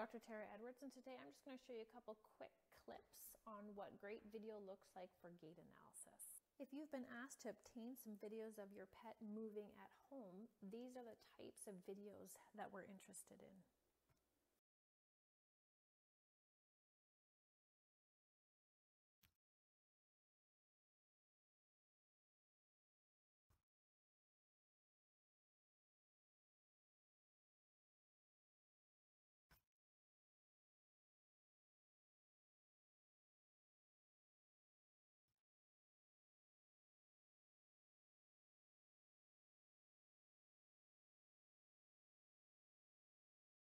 Dr. Tara Edwards and today I'm just going to show you a couple quick clips on what great video looks like for gait analysis. If you've been asked to obtain some videos of your pet moving at home, these are the types of videos that we're interested in.